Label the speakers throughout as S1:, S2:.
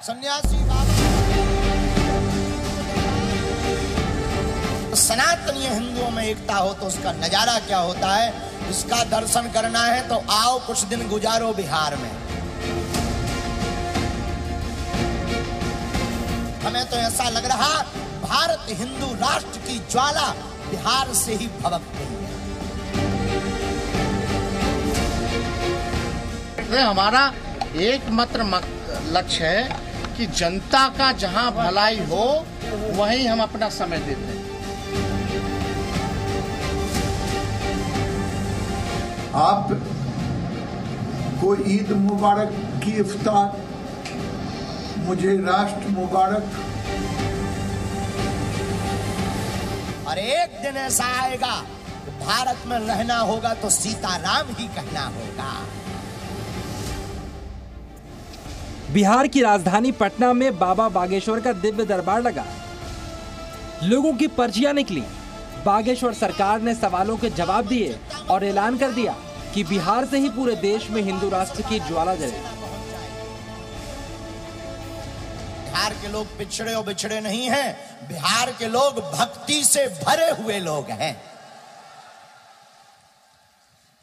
S1: सन्यासी बाबा। सनातनीय हिंदुओं में एकता हो तो उसका नज़ारा क्या होता है? इसका दर्शन करना है तो आओ कुछ दिन गुजारो बिहार में। हमें तो ऐसा लग रहा, भारत हिंदू राष्ट्र की ज्वाला बिहार से ही भड़क गई है।
S2: हमारा एकमात्र लक्ष्य है कि जनता का जहाँ भलाई हो वहीं हम अपना समय देते हैं।
S3: आप को ईद मुबारक की इफ्तार मुझे राष्ट्र मुबारक।
S1: और एक दिन ऐसा आएगा भारत में रहना होगा तो सीताराम ही कहना होगा।
S4: बिहार की राजधानी पटना में बाबा बागेश्वर का दिव्य दरबार लगा। लोगों की पर्चियाँ निकली। बागेश्वर सरकार ने सवालों के जवाब दिए और ऐलान कर दिया कि बिहार से ही पूरे देश में हिंदू राष्ट्र की ज्वाला जले।
S1: बिहार के लोग पिछड़े और बिछड़े नहीं हैं। बिहार के लोग भक्ति से भरे हुए लोग हैं।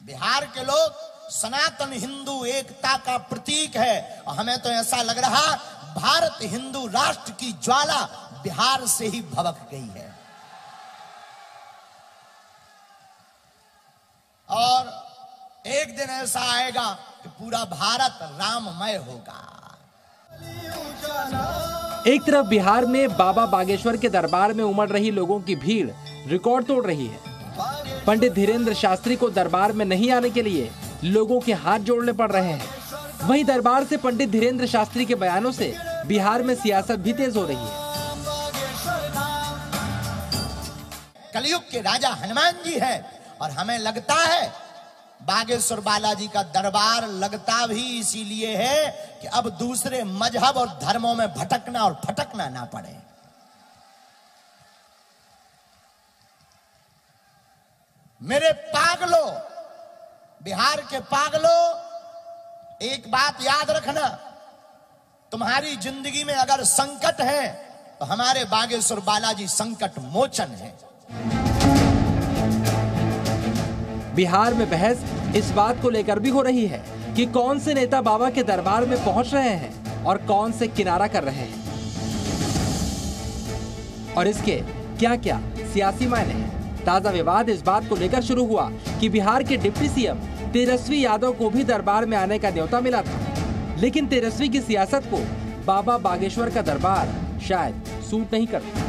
S1: बिहार के लोग सनातन हिंदू एकता का प्रतीक है। हमें तो ऐसा लग रहा, भारत हिंदू राष्ट्र की ज्वाला बिहार से ही भबक गई है। और एक दिन ऐसा आएगा कि पूरा भारत राममय होगा।
S4: एक तरफ़ बिहार में बाबा बागेश्वर के दरबार में उमड़ रही लोगों की भीड़ रिकॉर्ड तोड़ रही है। पंडित धीरेन्द्र शास्त्री को दरबार में नहीं आने के लिए लोगों के हाथ जोड़ने पड़ रहे हैं। वहीं दरबार से पंडित धीरेन्द्र शास्त्री के बयानों से बिहार में सियासत भी तेज हो रही है।
S1: कलयुग के राजा हनुमान जी है और हमें लगता है बागेश्वर बालाजी का दरबार लगता भी इसीलिए है कि अब दूसरे मज़हब और धर्मों में भटकना और फटकना ना पड़े। मेरे पागलो बिहार के पागलो, एक बात याद रखना, तुम्हारी ज़िंदगी में अगर संकट है तो हमारे बागेश्वर बालाजी संकट मोचन है।
S4: बिहार में बहस इस बात को लेकर भी हो रही है कि कौन से नेता बाबा के दरबार में पहुँच रहे हैं और कौन से किनारा कर रहे हैं। और इसके क्या क्या सियासी मायने हैं? ताज़ा विवाद इस बात को लेकर शुरू हुआ कि बिहार के डिप्टी सीएम तेजस्वी यादव को भी दरबार में आने का न्योता मिला था। लेकिन तेजस्वी की सियासत को बाबा बागेश्वर का दरबार शायद सूट नहीं करता।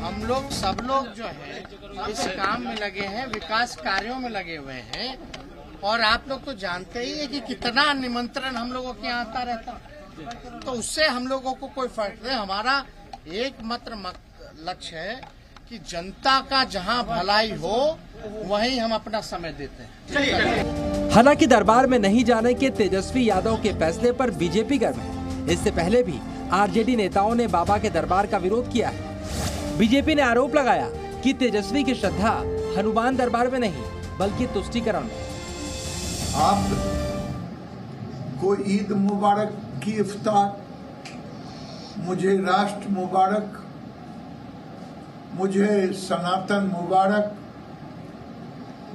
S2: हम लोग, सब लोग जो है, इस काम में लगे हैं, विकास कार्यों में लगे हुए हैं, और आप लोग तो जानते ही है कि कितना निमंत्रण हम लोगों के यहाँ आता रहता। तो उससे हम लोगों को कोई फ़र्क नहीं, हमारा एकमात्र लक्ष्य है कि जनता का जहाँ भलाई हो वहीं हम अपना समय देते हैं।
S4: हालाँकि दरबार में नहीं जाने के तेजस्वी यादव के फैसले पर बीजेपी गर्व है। इससे पहले भी आरजेडी नेताओं ने बाबा के दरबार का विरोध किया है। बीजेपी ने आरोप लगाया कि तेजस्वी की श्रद्धा हनुमान दरबार में नहीं बल्कि तुष्टिकरण में।
S3: आप को ईद मुबारक की इफ्तार मुझे राष्ट्र मुबारक मुझे सनातन मुबारक,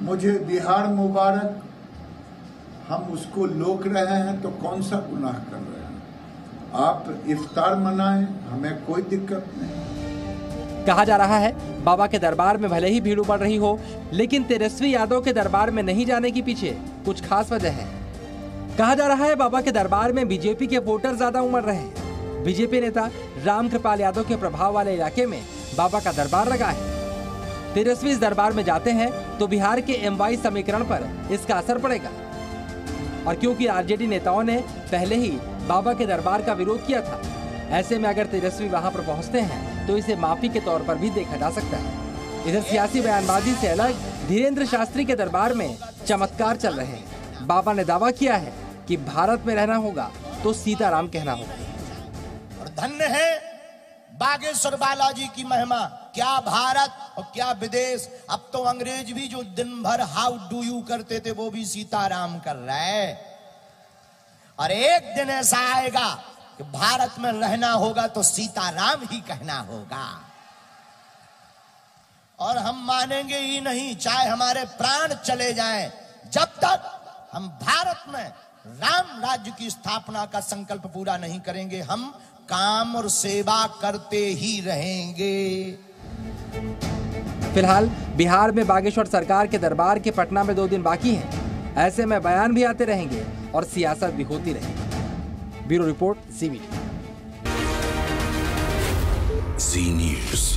S3: मुझे बिहार मुबारक, हम उसको लोक रहे हैं तो कौन सा गुनाह कर रहे हैं? आप इफ्तार मनाएँ, हमें कोई दिक्कत नहीं।
S4: कहा जा रहा है, बाबा के दरबार में भले ही भीड़ उमड़ रही हो, लेकिन तेजस्वी यादव के दरबार में नहीं जाने के पीछे कुछ खास वजह है। कहा जा रहा है, बाबा के दरबार में बीजेपी के वोटर ज़्यादा उमड़ रहे हैं। बीजेपी नेता राम कृपाल यादव के प्रभाव वाले इलाके में बाबा का दरबार लगा है। तेजस्वी इस दरबार में जाते हैं तो बिहार के एमवाई समीकरण पर इसका असर पड़ेगा। और क्योंकि आरजेडी नेताओं ने पहले ही बाबा के दरबार का विरोध किया था, ऐसे में अगर तेजस्वी वहाँ पर पहुँचते हैं तो इसे माफ़ी के तौर पर भी देखा जा सकता है। इधर सियासी बयानबाजी से अलग, धीरेन्द्र शास्त्री के दरबार में चमत्कार चल रहे हैं। बाबा ने दावा किया है कि भारत में रहना होगा तो सीताराम कहना होगा।
S1: और धन्य है बागेश्वर बालाजी की महिमा, क्या भारत और क्या विदेश? अब तो अंग्रेज़ भी जो दिन भर हाउ डू यू करते थे, वो भी सीताराम कर रहे हैं। और एक दिन ऐसा आएगा कि भारत में रहना होगा तो सीताराम ही कहना होगा। और हम मानेंगे ही नहीं, चाहे हमारे प्राण चले जाएँ, जब तक हम भारत में राम राज्य की स्थापना का संकल्प पूरा नहीं करेंगे हम काम और सेवा करते ही रहेंगे।
S4: फ़िलहाल बिहार में बागेश्वर सरकार के दरबार के पटना में दो दिन बाकी हैं। ऐसे में बयान भी आते रहेंगे और सियासत भी होती रहेगी। Bureau report CBT
S5: Z News.